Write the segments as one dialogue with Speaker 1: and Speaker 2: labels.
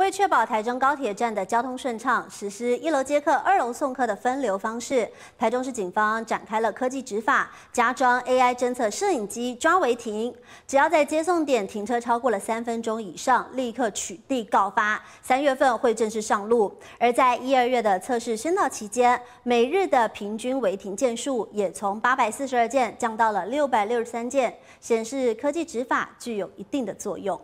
Speaker 1: 为确保台中高铁站的交通顺畅，实施一楼接客、二楼送客的分流方式，台中市警方展开了科技执法，加装 AI 侦测摄影机抓违停，只要在接送点停车超过了三分钟以上，立刻取缔告发。三月份会正式上路。而在一二月的测试宣导期间，每日的平均违停件数也从八百四十二件降到了六百六十三件，显示科技执法具有一定的作用。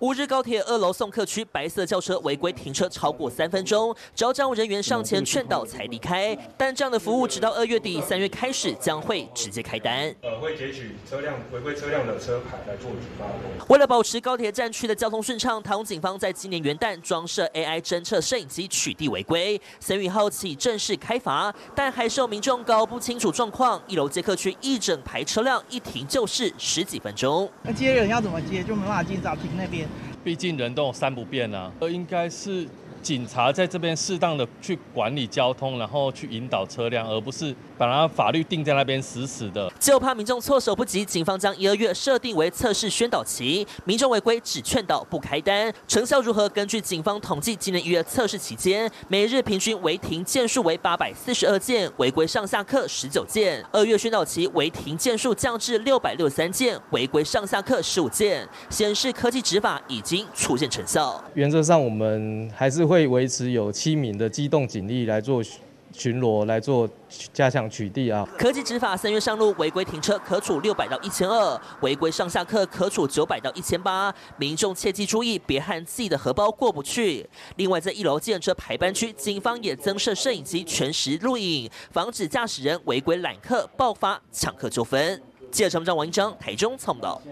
Speaker 2: 五日高铁二楼送客区白色轿车违规停车超过三分钟，只要站务人员上前劝导才离开。但这样的服务直到二月底、三月开始将会直接开单。
Speaker 3: 呃，会截取车辆违规车辆的车牌来做举报。
Speaker 2: 为了保持高铁站区的交通顺畅，台中警方在今年元旦装设 AI 侦测摄影机取缔违规。三月号起正式开罚，但还是有民众搞不清楚状况。一楼接客区一整排车辆一停就是十几分钟，
Speaker 4: 那接人要怎么接，就没办法进闸停那边。
Speaker 5: 毕竟人都有三不变啊，呃，应该是。警察在这边适当的去管理交通，然后去引导车辆，而不是把它法律定在那边死死的。
Speaker 2: 就怕民众措手不及，警方将一二月设定为测试宣导期，民众违规只劝导不开单，成效如何？根据警方统计，今年一月测试期间，每日平均违停件数为八百四十二件，违规上下客十九件；二月宣导期违停件数降至六百六十三件，违规上下客十五件，显示科技执法已经出现成效。
Speaker 6: 原则上，我们还是会。会维持有七名的机动警力来做巡逻，来做加强取缔啊。
Speaker 2: 科技执法三月上路，违规停车可处六百到一千二，违规上下客可处九百到一千八。民众切记注意，别和自己的荷包过不去。另外，在一楼建车排班区，警方也增设摄影机全时录影，防止驾驶人违规揽客爆发抢客纠纷。记者陈章王一章台中报道。